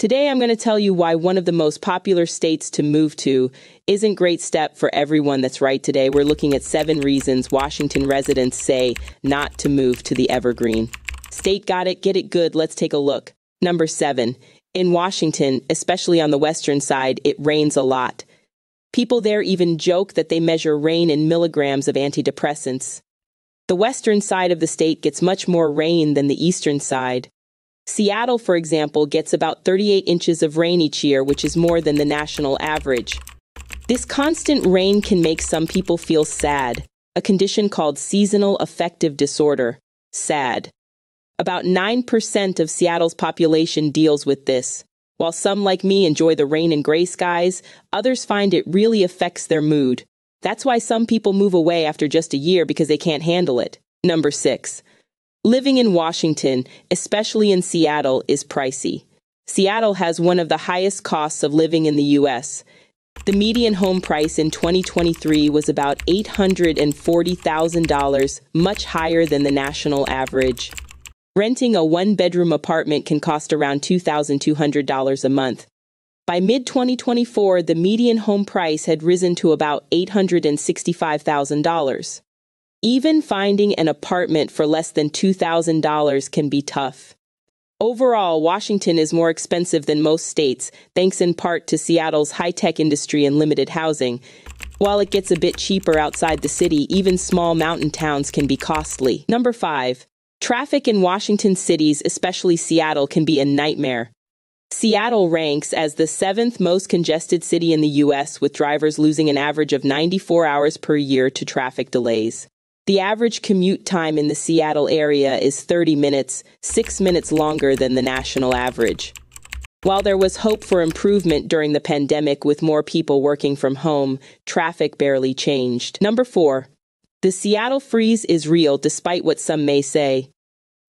Today I'm going to tell you why one of the most popular states to move to isn't great step for everyone that's right today. We're looking at seven reasons Washington residents say not to move to the Evergreen. State got it, get it good, let's take a look. Number seven, in Washington, especially on the western side, it rains a lot. People there even joke that they measure rain in milligrams of antidepressants. The western side of the state gets much more rain than the eastern side. Seattle, for example, gets about 38 inches of rain each year, which is more than the national average. This constant rain can make some people feel sad, a condition called seasonal affective disorder, SAD. About 9% of Seattle's population deals with this. While some like me enjoy the rain and gray skies, others find it really affects their mood. That's why some people move away after just a year because they can't handle it. Number 6. Living in Washington, especially in Seattle, is pricey. Seattle has one of the highest costs of living in the U.S. The median home price in 2023 was about $840,000, much higher than the national average. Renting a one bedroom apartment can cost around $2,200 a month. By mid 2024, the median home price had risen to about $865,000. Even finding an apartment for less than $2,000 can be tough. Overall, Washington is more expensive than most states, thanks in part to Seattle's high tech industry and limited housing. While it gets a bit cheaper outside the city, even small mountain towns can be costly. Number 5. Traffic in Washington cities, especially Seattle, can be a nightmare. Seattle ranks as the seventh most congested city in the U.S., with drivers losing an average of 94 hours per year to traffic delays. The average commute time in the Seattle area is 30 minutes, six minutes longer than the national average. While there was hope for improvement during the pandemic with more people working from home, traffic barely changed. Number four, the Seattle freeze is real despite what some may say.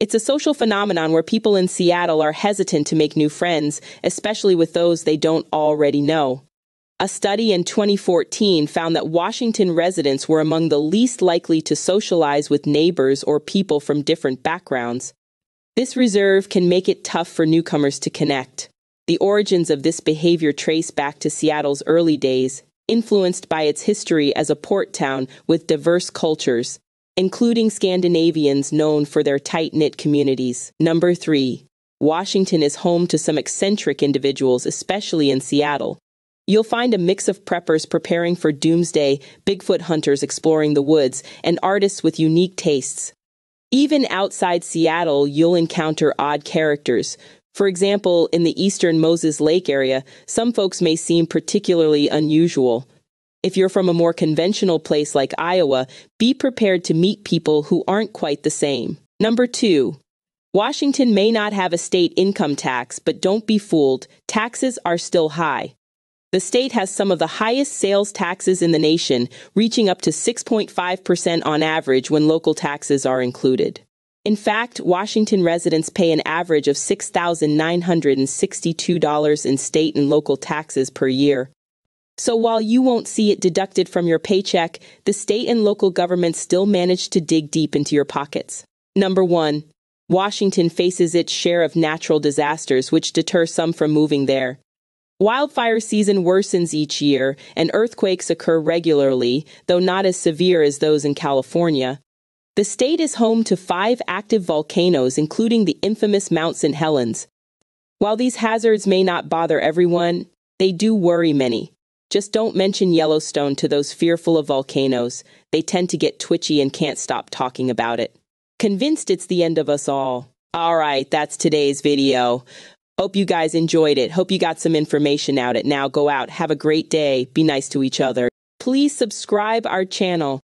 It's a social phenomenon where people in Seattle are hesitant to make new friends, especially with those they don't already know. A study in 2014 found that Washington residents were among the least likely to socialize with neighbors or people from different backgrounds. This reserve can make it tough for newcomers to connect. The origins of this behavior trace back to Seattle's early days, influenced by its history as a port town with diverse cultures, including Scandinavians known for their tight knit communities. Number three, Washington is home to some eccentric individuals, especially in Seattle. You'll find a mix of preppers preparing for doomsday, Bigfoot hunters exploring the woods, and artists with unique tastes. Even outside Seattle, you'll encounter odd characters. For example, in the eastern Moses Lake area, some folks may seem particularly unusual. If you're from a more conventional place like Iowa, be prepared to meet people who aren't quite the same. Number two, Washington may not have a state income tax, but don't be fooled. Taxes are still high. The state has some of the highest sales taxes in the nation, reaching up to 6.5% on average when local taxes are included. In fact, Washington residents pay an average of $6,962 in state and local taxes per year. So while you won't see it deducted from your paycheck, the state and local governments still manage to dig deep into your pockets. Number one, Washington faces its share of natural disasters, which deter some from moving there. Wildfire season worsens each year, and earthquakes occur regularly, though not as severe as those in California. The state is home to five active volcanoes, including the infamous Mount St. Helens. While these hazards may not bother everyone, they do worry many. Just don't mention Yellowstone to those fearful of volcanoes. They tend to get twitchy and can't stop talking about it. Convinced it's the end of us all. Alright, that's today's video. Hope you guys enjoyed it. Hope you got some information out it. Now go out, have a great day, be nice to each other. Please subscribe our channel.